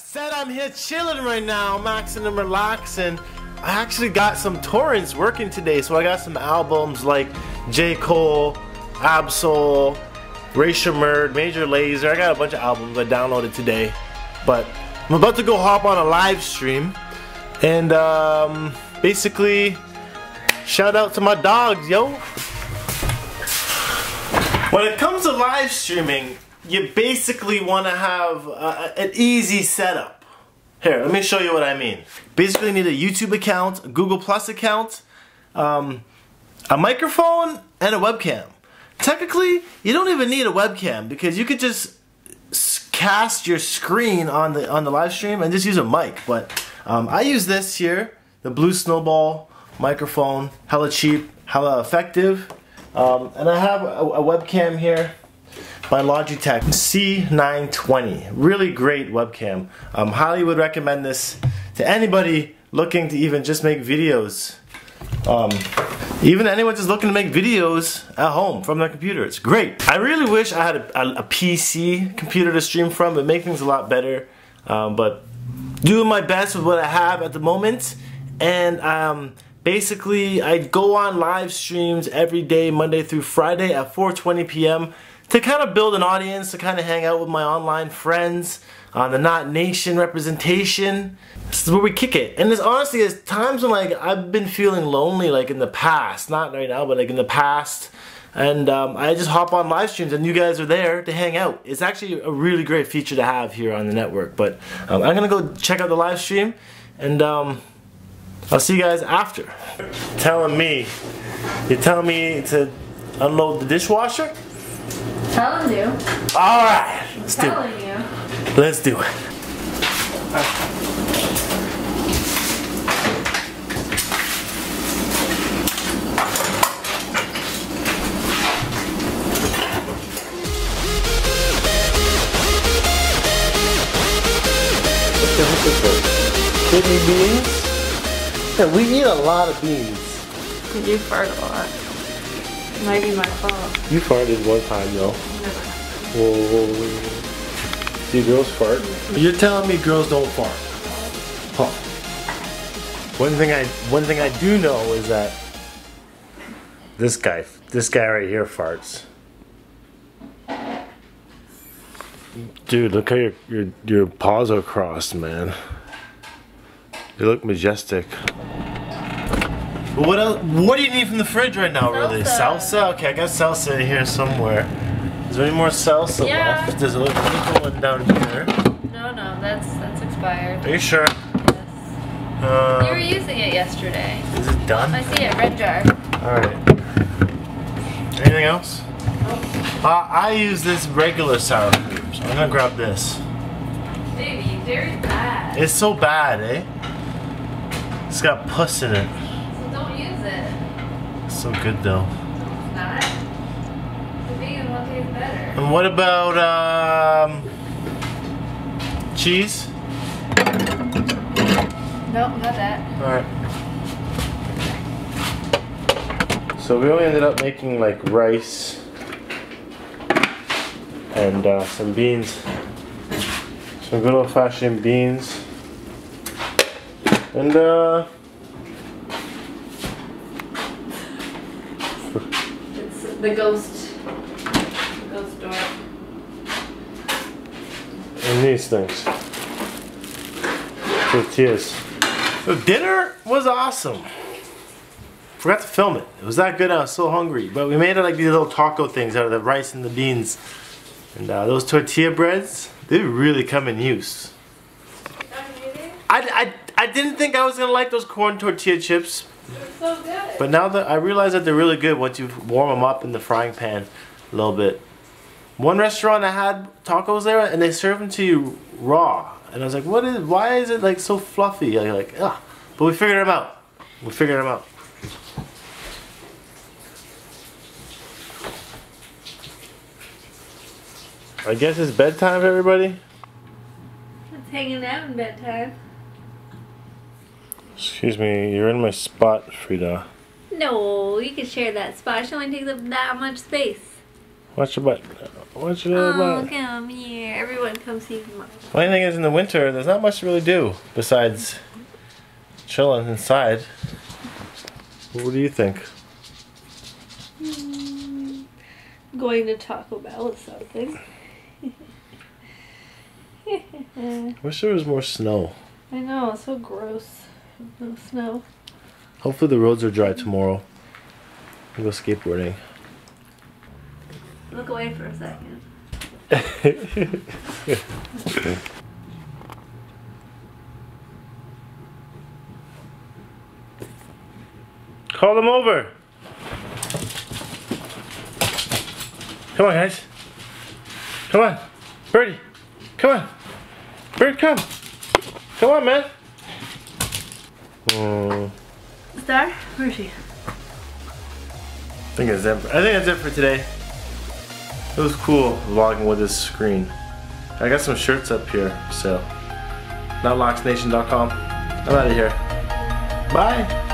said I'm here chilling right now, maxing and relaxing. I actually got some torrents working today, so I got some albums like J. Cole, Ab-Soul, Rae Sremmurd, Major Lazer. I got a bunch of albums I downloaded today, but I'm about to go hop on a live stream and um, basically shout out to my dogs, yo. When it comes to live streaming, you basically want to have uh, an easy setup. Here, let me show you what I mean. Basically, you need a YouTube account, a Google Plus account, um, a microphone, and a webcam. Technically, you don't even need a webcam because you could just cast your screen on the on the live stream and just use a mic. But um, I use this here, the Blue Snowball microphone, hella cheap, hella effective. Um, and I have a, a webcam here by Logitech C920. Really great webcam. Um, highly would recommend this to anybody looking to even just make videos. Um, even anyone just looking to make videos at home from their computer. It's great. I really wish I had a, a, a PC computer to stream from. It make things a lot better. Um, but doing my best with what I have at the moment. And um, basically, I go on live streams every day, Monday through Friday at 4.20 p.m to kind of build an audience, to kind of hang out with my online friends, on the Knot Nation representation. This is where we kick it. And there's honestly, there's times when like I've been feeling lonely like in the past, not right now, but like in the past. And um, I just hop on live streams and you guys are there to hang out. It's actually a really great feature to have here on the network. But um, I'm gonna go check out the live stream and um, I'll see you guys after. Telling me, you're telling me to unload the dishwasher? Telling you. All right, let's do Telling it. you. Let's do it. Kidney beans? Yeah, we eat a lot of beans. You fart a lot. It Might be my fault. You farted one time though. Whoa. Do girls fart? You're telling me girls don't fart? Huh. One thing I one thing I do know is that this guy this guy right here farts. Dude, look how your your your paws are crossed, man. You look majestic. But what else? What do you need from the fridge right now, really? Salsa. Salsa? Okay, I got salsa in here somewhere. Is there any more salsa Yeah. left? There's a little one down here. No, no, that's that's expired. Are you sure? Yes. Uh, You were using it yesterday. is it done? I see it, red jar. Alright. Anything else? Uh, I use this regular sour cream, so I'm gonna grab this. Baby, dairy's bad. It's so bad, eh? It's got pus in it. So don't use it. It's so good though. It's not. The vegan one tastes better. And what about um, cheese? No, not that. Alright. So we only ended up making like rice and uh, some beans. Some good old fashioned beans. And uh, the ghost. The ghost door. and these things. Tortillas. So dinner was awesome. Forgot to film it. It was that good. I was so hungry. But we made it like these little taco things out of the rice and the beans. And uh, those tortilla breads, they really come in use. I, I, I didn't think I was gonna like those corn tortilla chips, It's so good. but now that I realize that they're really good once you warm them up in the frying pan a little bit. One restaurant I had tacos there, and they serve them to you raw, and I was like, "What is? Why is it like so fluffy?" Like, like ah. But we figured them out. We figured them out. I guess it's bedtime, everybody. It's hanging out in bedtime. Excuse me, you're in my spot, Frida. No, you can share that spot. She only takes up that much space. Watch your butt. Watch your Oh, little butt. come here. Everyone come see mom. Only thing is, in the winter, there's not much to really do besides chilling inside. What do you think? Hmm. Going to Taco Bell or something. Wish there was more snow. I know, it's so gross. No snow. Hopefully the roads are dry tomorrow. We'll go skateboarding. Look away for a second. Call them over. Come on, guys. Come on. Birdie. Come on. Bird, come. Come on, man. Oh, Star, where is she? I think that's it. I think that's it for today. It was cool vlogging with this screen. I got some shirts up here, so. KnotLocksNation.com. I'm out of here. Bye.